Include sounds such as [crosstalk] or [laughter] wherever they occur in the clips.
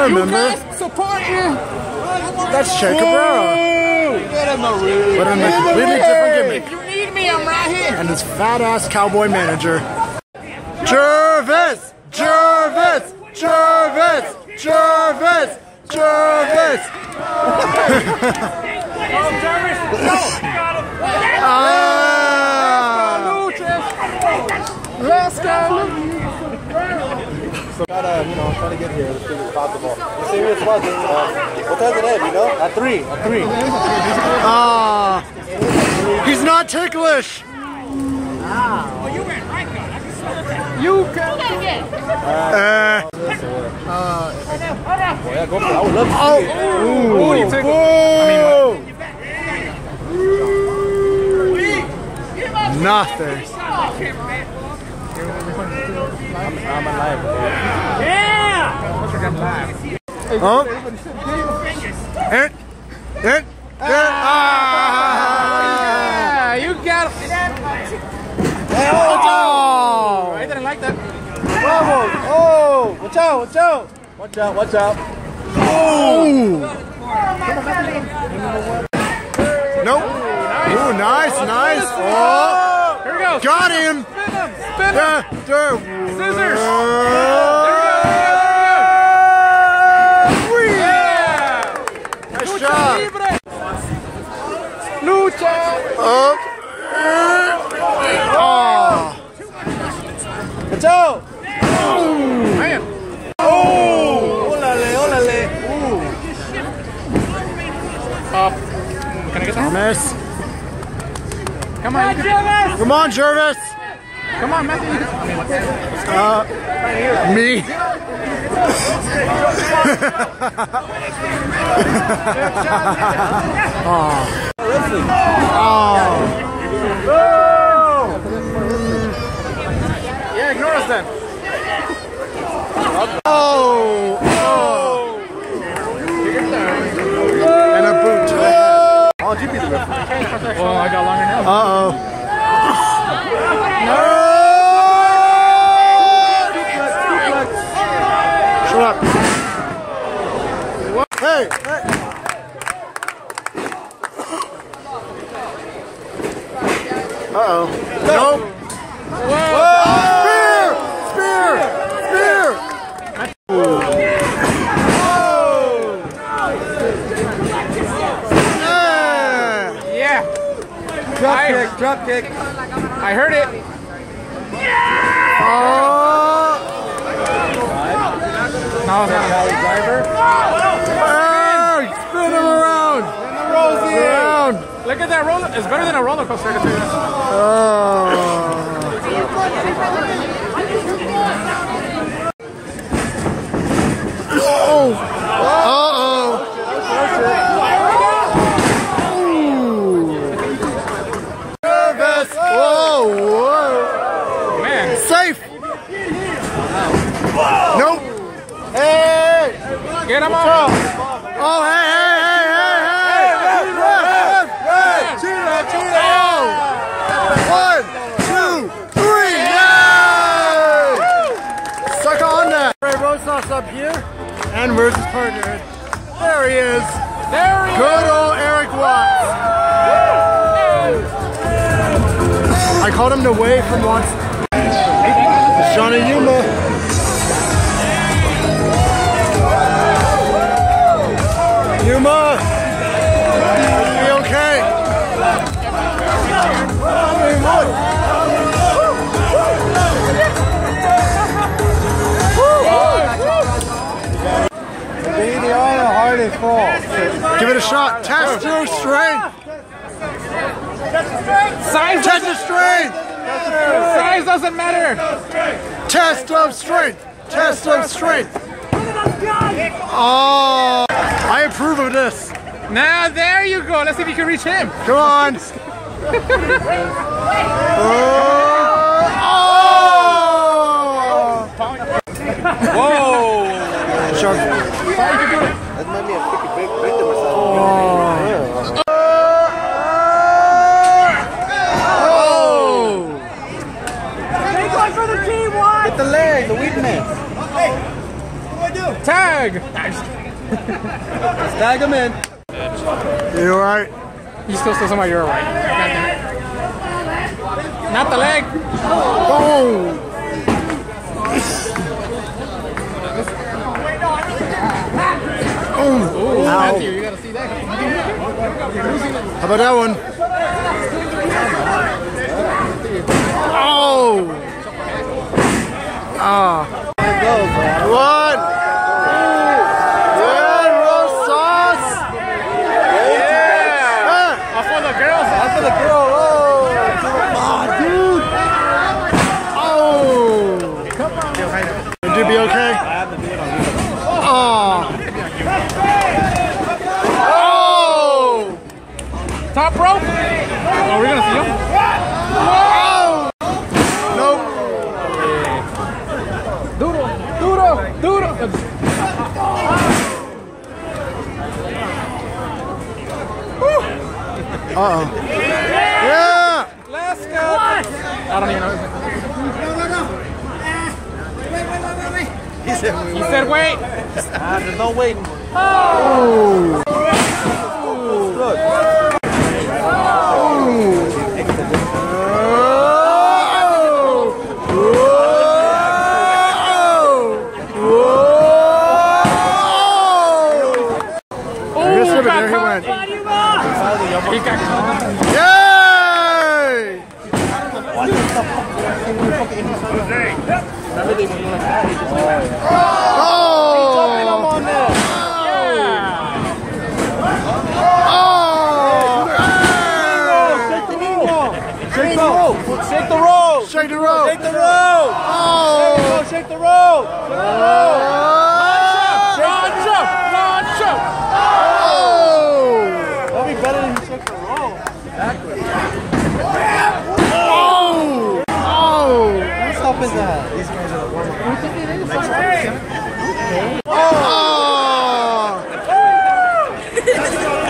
I remember. guys support you. That's Che Cabrera. But in a completely different gimmick. If you need me, I'm right here. And his fat ass cowboy manager. Jervis! Jervis! Jervis! Jervis! Jervis! [laughs] [laughs] ah! Let's go. Gotta, you know, try to get here as soon as possible. The serious was, uh, what time's it end, you know? At 3, at 3. Ah! He's not ticklish! You can. Uh, Yeah, go for it. I would love to oh! Ooh, you took Whoa! Nothing. I'm alive. Huh? Aaron? Aaron? Aaron? Ah! Yeah, you got it. Oh! I didn't like that. Bravo! Oh! Watch out, watch out! Watch out, watch out. Ooh! Nope. Ooh, nice, nice. Oh! Here we go. Got him! Spin him. Da- da- Scissors. Whee! Yeah. Nice job. Libre. Lucha. Up. Oh! Watch out! Man. Oh! Ólale, ólale. Uh, can I get that? Come on. Come on, Jervis. Come on, Matthew. Uh, me. oh. Oh. Yeah, ignore us then. Oh. Oh. And a boot. Oh, you be the referee. Well, I got longer nails. Uh-oh. Shut up. Hey, hey. Uh-oh. Nope. Spear! Spear! Yeah. Yeah, Drop I- kick, drop kick. I heard it. Oh. No, it's not. Valley driver. Hey, spin him around. Around. Look at that roller. It's better than a roller coaster. I can tell you that. Oh. Oh. Uh-oh. Nervous. Whoa, whoa. Man, Safe. Nope. Hey. get him off. Oh, hey, hey, hey, hey, hey. Ref, ref, ref. Oh. One, two, three. Yay! Suck on that. Ray Rosas up here. And where's his partner? There he is. There he Good old Eric Watts. I called him the way from once. Johnny Yuma. Yuma. Are hard and full. Give it a shot. Test your strength. Size, Test your strength. size doesn't matter. Test of strength. Test of strength. Oh, I approve of this. Now there you go. Let's see if you can reach him. Come on. oh. [laughs] Whoa. Shark. That might be a freaking big victim or. Oh. Get the leg, the weakness. Hey, what do I do? Tag! Tag him in. You alright? You still still somehow you're right. Not the leg. Boom! Ooh, Matthew, you gotta see that. How about that one? Oh! Ah. One! Yeah, Rosas! Yeah! Ah, Off for the girls. After the girl. dude! Oh! Would you be okay? Oh! Oh! Top rope. Oh, we're gonna see him. Oh! Nope. Duro, duro, duro. Uh-oh. Yeah! Let's go. I don't even know. No, no, no. Wait, wait, wait, wait. He said, He said wait. [laughs] ah, there's no waiting. Oh! Ooh, There got he caught. went. He got caught. Yay! Oh! Shake the rope. Shake the rope. Shake the rope! Shake the rope. Oh! Shake the rope. Launch up, launch up. Oh! That'll be better than you shake the rope. Oh! Oh! What stuff is that? These guys are Oh!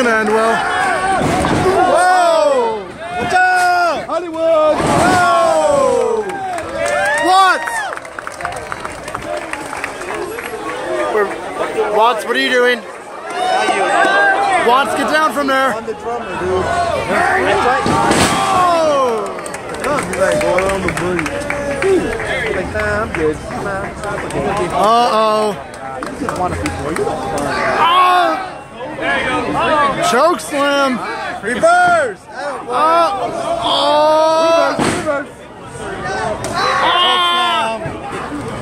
Is gonna end well. Whoa! Watch out! Hollywood! Whoa! What? We're, Watts, what are you doing? Watts, get down from there. On the drummer, dude. Oh! Like going on the booty. Like, nah, I'm good. Nah, I'm good. Uh-oh. want to be more. You don't fun. Oh! Choke slam. Reverse! Oh! Oh! Ah!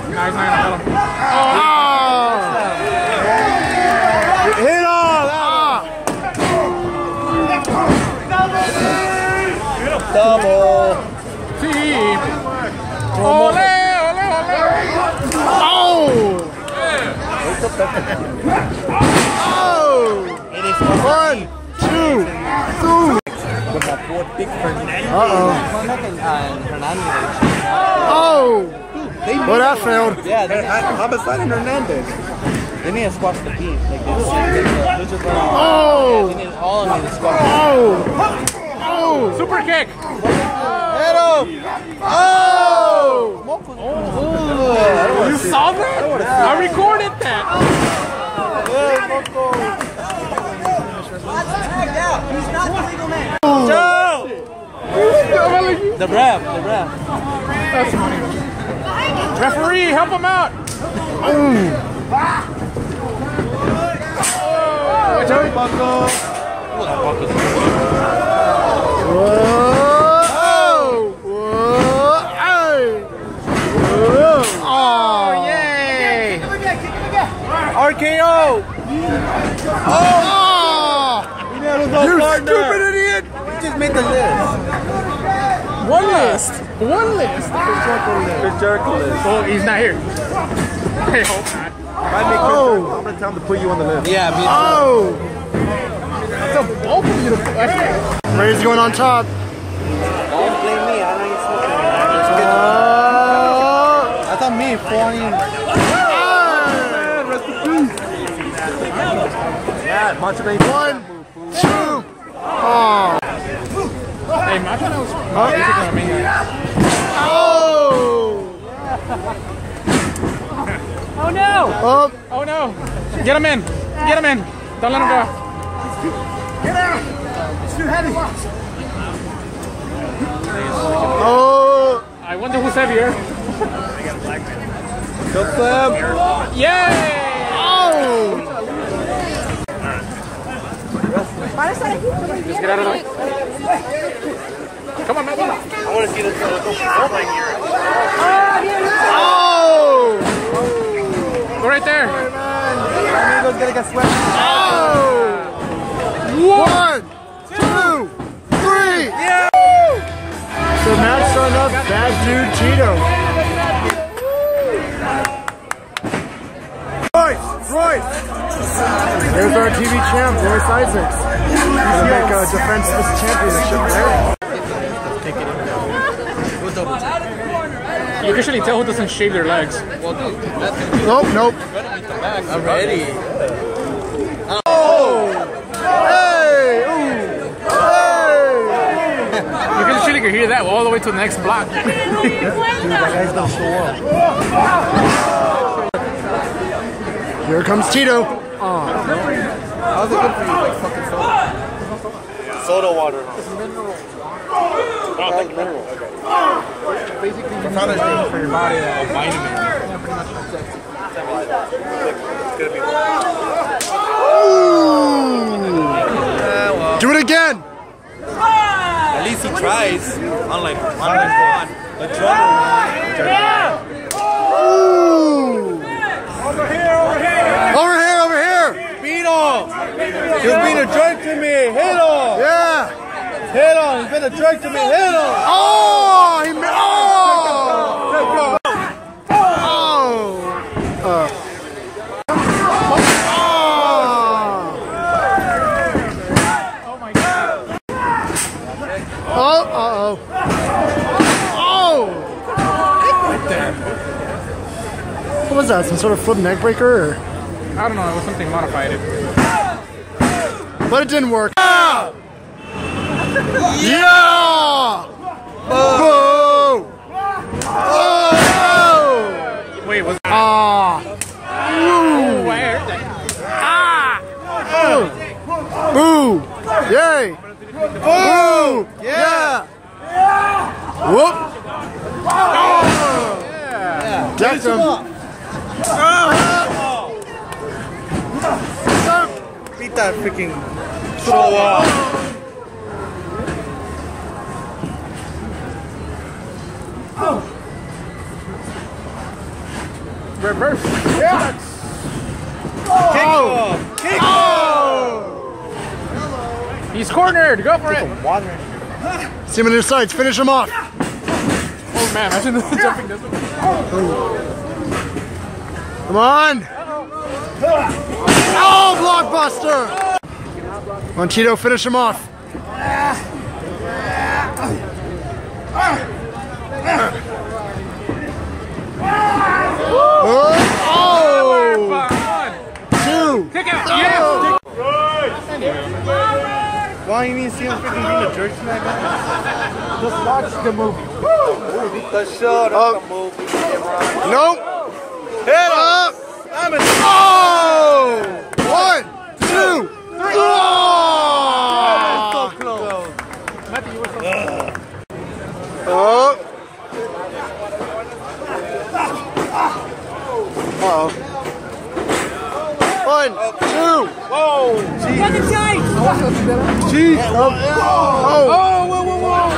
Nice, nice, nice. Ah! Hit! Ah! Double! Ole, ole, ole. Oh! Oh! It is One, two, two. with my big Fernandez. Uh-oh. Hernandez. Oh! Well, that failed. Yeah, they Homicide and Hernandez. They need to squash the beef. Like this. This Oh! They need all of me to squash. Oh! Oh! Super kick. Hit him! Oh! You saw that? I recorded that. Oh. Joe! The ref, the ref. That's funny. Referee, help him out. Watch out. Whoa! Whoa! Hey! Whoa! Oh! Yay. RKO! Oh! You You stupid idiot! He just made the list. One list. One list. Chris Jericho list. Oh, he's not here. Hey, hope not. If I make Chris Jericho, I'm gonna tell him to put you on the list. Yeah, me Oh! So both of you to actually. Ray's going on top. Don't blame me. I know you're smoking. Uh, That's on me, funny. Yeah, Macho Man. one, Oh! Hey, Macho Man was oh, gonna make that. Oh! Oh no! Oh! Oh no! Get him in! Get him in! Don't let him go. Get out! It's too heavy. Oh! I wonder who's heavier. Go Slam. Yay! Oh! Just get out of the way. Come on, man. I want to see this. Oh my god. Oh! Go right there. Amigo's gonna get swept. Oh! One, two, three! Yeah! So Matt starting up Bad Dude Tito. There's our TV champ, Royce Isaacs. He's gonna make a defenseless championship there. You can actually tell who doesn't shave their legs. Nope, nope. I'm ready. Hey! Ooh! Hey! You can actually hear that all the way to the next block. Here comes Tito. Oh, How's it good for you? Like fucking soda. Soda water. That's mineral. Basically, Founder's thing for your body, a vitamin. Do it again. At least he tries. Unlike unlike Juan, the drummer. Ooh! Over here, over here! Beat him! You're being a jerk to me. Hit him! Yeah! Hit him! He's been a jerk to me. Hit him! Oh! He ma- oh! Oh! Uh. Oh! Oh! Uh-oh. Oh! What was that? Some sort of flip neck breaker? Or? I don't know, it was something modified. But it didn't work. Yeah! Yeah! Boo! Oh! Wait, was Ah! Oh, where? Ah! Boo! Boo! Yay! Boo! Yeah! yeah. Whoop! Decked him. Beat that freaking throw up. Reverse. Oh! Kick He's cornered. Go for it. See him in his sights. Finish him off. Oh man, imagine jumping this way. Come on! Oh, blockbuster! Montito, finish him off. Oh! One. Two! Kick out. Yes. Why you mean see him freaking being a jerk to that guy? Just watch the movie. The shut Oh. up movie. Nope! Hit up! I'm in Oh! One, two, oh! so close. Matthew, you were so Oh! Uh-oh. One, two, Whoa! Jeez. Oh. Oh. Oh, whoa, whoa, whoa.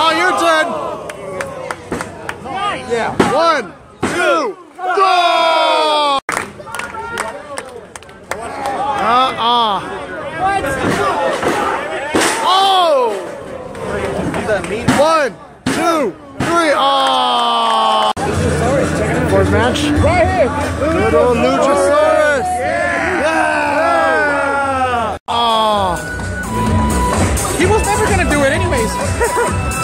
Oh, you're dead. Yeah. One, two, go! Uh-uh. What? Oh! He's a mean One, oh. Luchasaurus match. Right here. Good old Luchasaurus. Yeah. Oh. He was never gonna do it anyways. [laughs]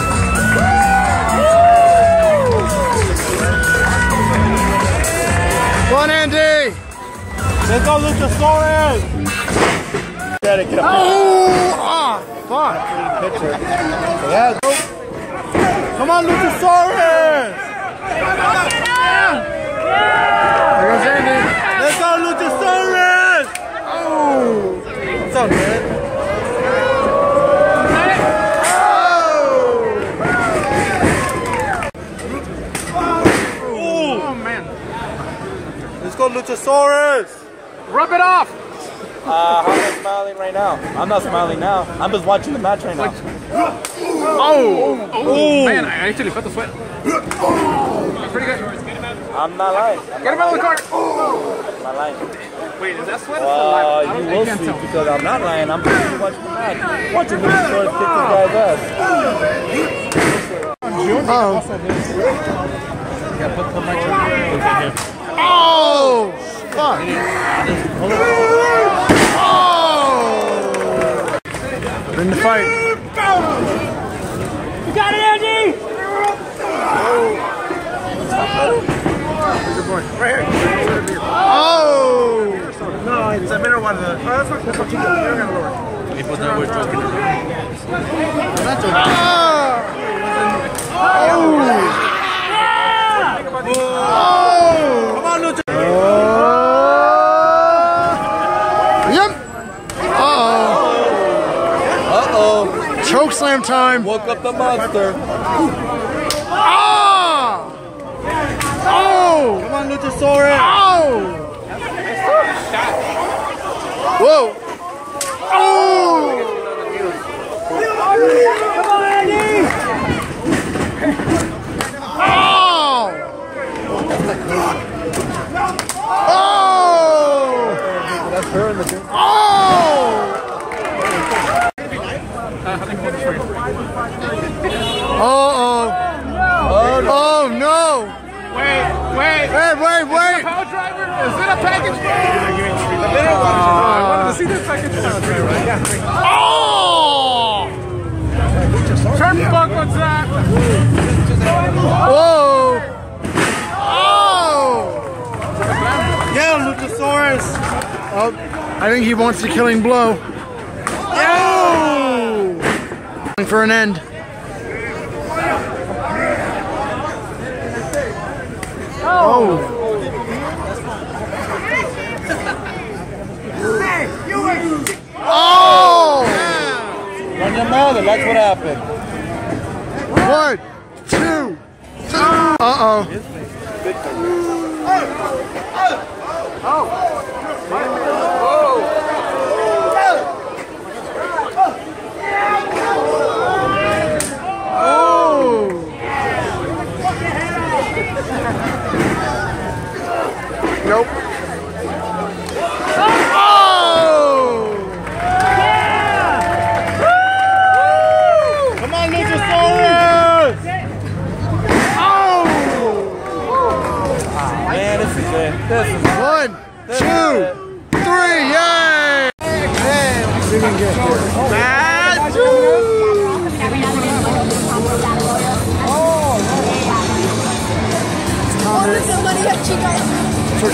Come on, Andy. Let's go, Luchasaurus! Gotta get a Oh, ah, fuck. picture. Yeah, go. Come on, Luchasaurus! There goes Andy. Let's go, Luchasaurus! Oh! What's up, man? Oh man. Let's go, Luchasaurus! Rub it off. Uh, how am I smiling right now? I'm not smiling now. I'm just watching the match right now. Oh. Oh man, I actually felt the sweat. Pretty good. I'm not lying. I'm Get him out of the car. not lying. Wait, is that sweat? Uh, I you don't- I will see tell. because I'm not lying. I'm just watching the match. Watching Luchasaurus kick this guy's ass. Oh, fuck. Oh. In the fight. You got it, Andy! Oh. Oh no, it's a better one. Oh, that's not that's not too good. You're gonna lower. Come on, Lucha. Yep. Uh-oh. Uh-oh. Choke slam time. Woke up the monster. Ah! Oh! Come on, Luchasaurus. Oh! Whoa! Oh! Come on, Andy! Oh! Oh! That's her in the Oh! Uh-oh. Oh, no. Wait, wait. Wait, wait, wait. Power driver? Is it a package? I wanted to see this package. Oh! Turnbuckle that. Whoa! Oh! Yeah, Luchasaurus. Oh, I think he wants the killing blow. Oh! For an end. Oh! Oh! Run your mother. That's what happened. One, two, three. Uh-oh. Nope. Oh! Nope.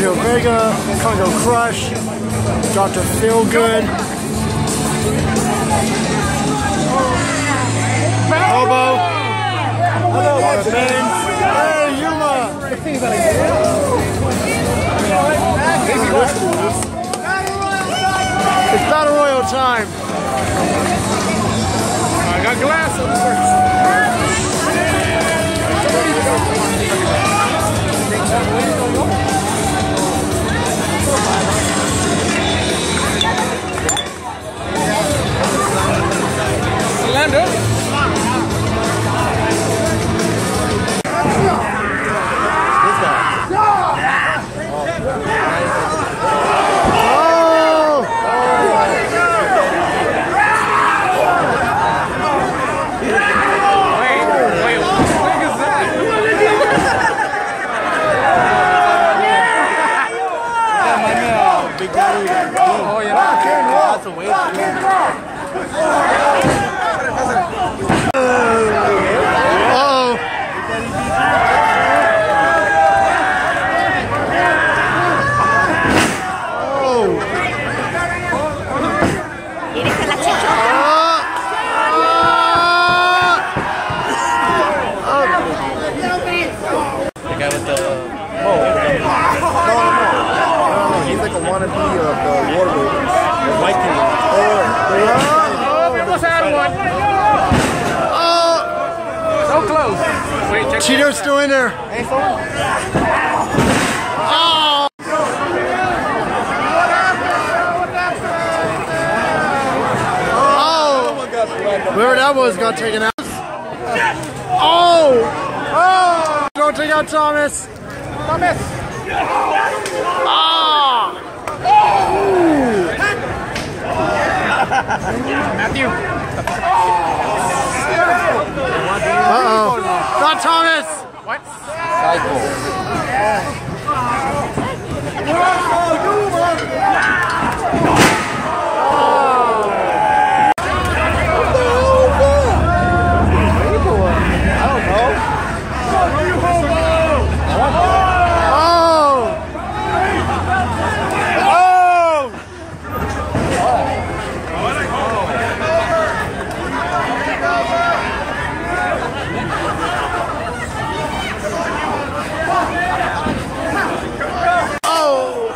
Sergio Vega, Congo Crush, Dr. Feelgood, Hobo, Hello, Hey, Yuma! It's Battle Royal time. I got glass. [laughs] He's like a wannabe of the War Raiders. Viking. Oh, we almost had one. Oh, So close. Wait, check. Cheeto's still in there. Oh! Oh! Whoever that was got taken out. Oh! Oh! Don't take out Thomas. Thomas. Ah! Matthew. Uh-oh. Not Thomas. What? Oh! Oh!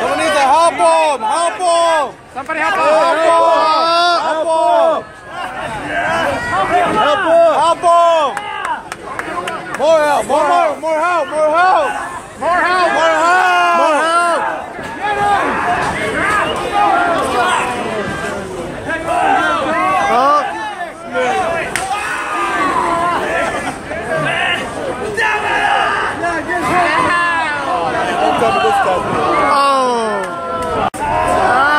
Someone needs to help him! Help him! Somebody help Help us. him! Help him! Help him! Help him! More help! More, more, more help! More help! More help. More help! More help! Oh! Don't tell me this guy's Oh! Ah!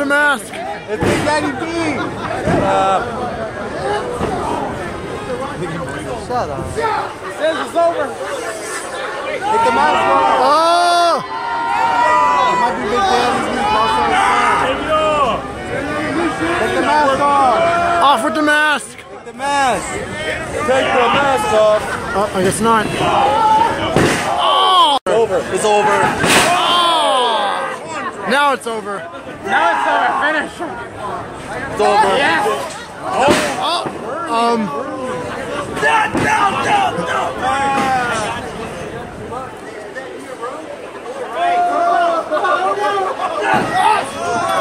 the mask! It's Big Daddy B! Shut up. Says it's over. Take the mask off. Oh! It might be Big Daddy's new Marcel Take the mask off. Off with the mask! mask. Take the mask off. Oh, I guess not. It's over. It's over. Now it's over. Now it's over. Finish. It's over. Yes. Um,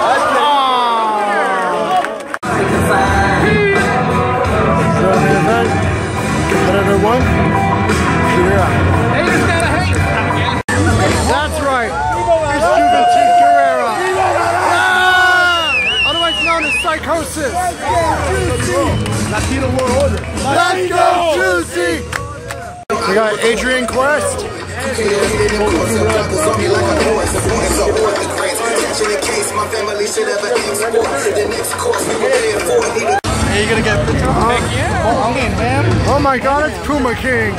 Whatever Latino World Order. Let's go, Juicy! We got Adrian Quest. Hey, you gonna get a picture? Oh, I'm getting ham. Oh my god, it's Puma King.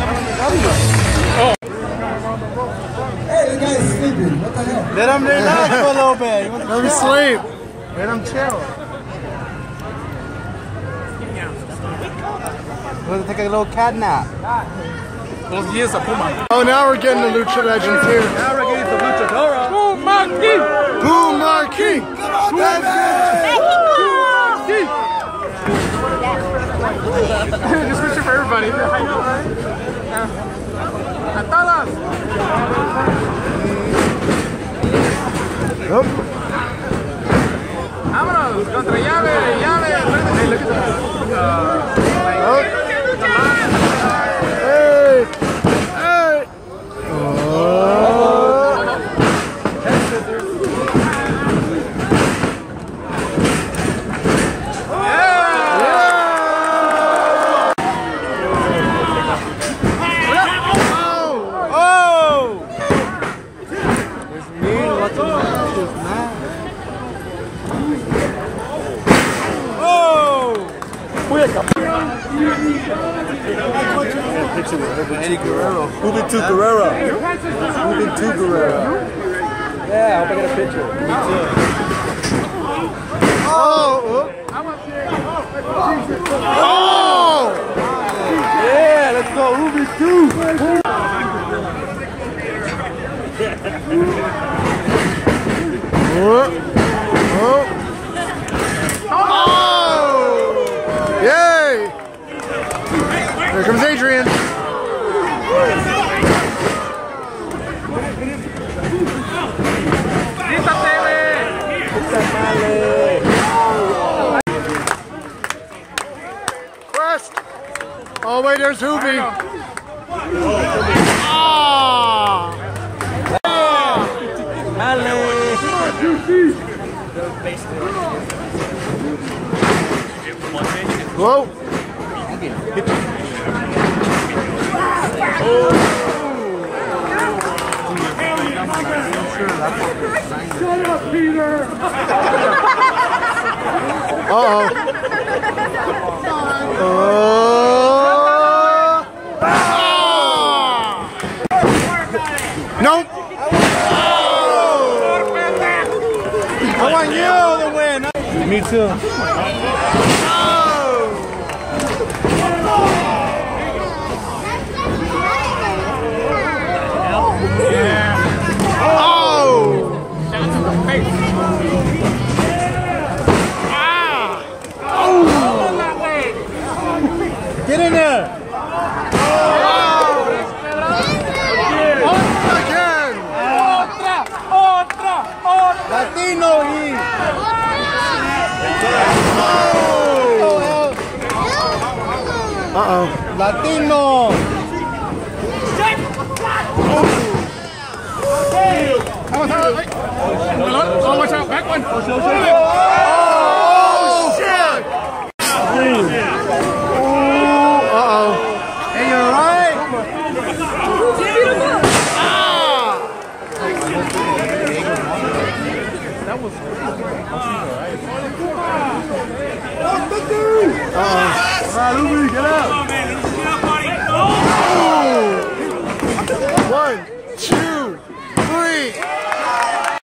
Let him relax [laughs] for a little bit. He wants to Let him sleep. Let him chill. We're gonna take a little cat nap. Those years of Puma. Oh, now we're getting the Lucha Legends here. Now we're getting the luchadora. Puma King. Puma King. Just wish it for everybody. I know, right? Yeah. A todos. Oh, Vámonos. Contra llave, llave. Hey, look at that. Hey. Hey. Oh. Uh, Oh! It's Oh! Eddie Guerrero. Juventud Guerrero. Juventud Guerrero. Yeah, I hope I get a picture. Me Oh. Oh. too. Yeah, let's go. Juventud. Oh. Oh. Yay. Here comes Adrian. Quest. Oh wait, there's Hoobie. Ah. Whoa. Uh-oh. Uh, ah. Nope. I want you to win. Me too. Uh-oh. Latino. Oh, watch out. Back one. Oh, shit. Uh-oh. Hey, you alright? Alright, get up. One.